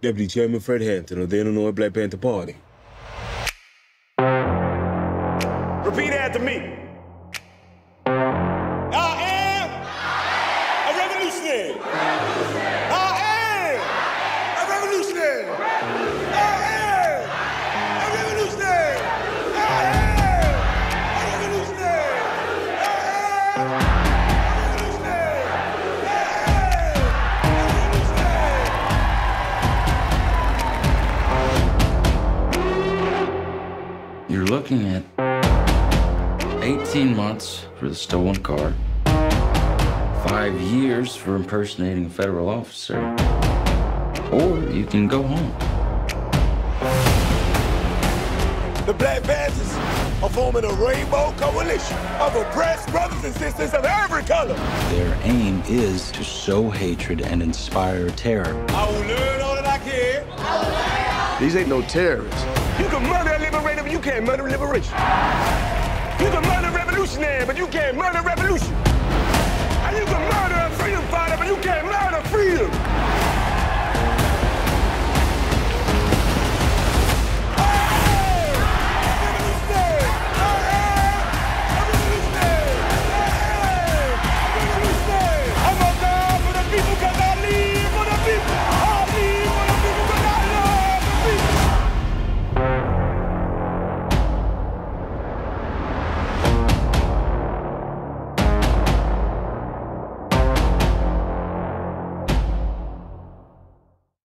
Deputy Chairman Fred Hampton of the Illinois Black Panther Party. Repeat after me. You're looking at 18 months for the stolen car, five years for impersonating a federal officer, or you can go home. The Black Panthers are forming a rainbow coalition of oppressed brothers and sisters of every color. Their aim is to sow hatred and inspire terror. I will learn all that I can. These ain't no terrorists. You can murder a liberator, but you can't murder liberation. You can murder revolutionary, but you can't murder